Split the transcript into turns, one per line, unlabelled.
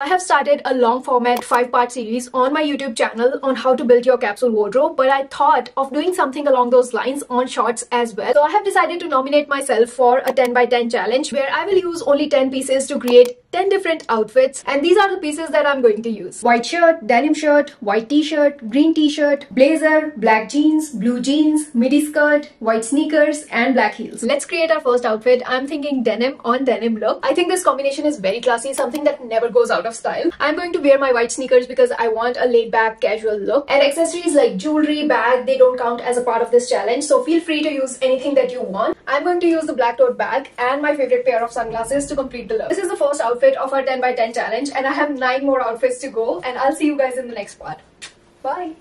I have started a long format 5 part series on my YouTube channel on how to build your capsule wardrobe but I thought of doing something along those lines on shorts as well. So I have decided to nominate myself for a 10 by 10 challenge where I will use only 10 pieces to create 10 different outfits and these are the pieces that I'm going to use. White shirt, denim shirt, white t-shirt, green t-shirt, blazer, black jeans, blue jeans, midi skirt, white sneakers and black heels. Let's create our first outfit. I'm thinking denim on denim look. I think this combination is very classy, something that never goes out of style. I'm going to wear my white sneakers because I want a laid back casual look and accessories like jewelry, bag, they don't count as a part of this challenge so feel free to use anything that you want. I'm going to use the black tote bag and my favorite pair of sunglasses to complete the look. This is the first outfit of our 10 by 10 challenge and I have 9 more outfits to go and I'll see you guys in the next part. Bye!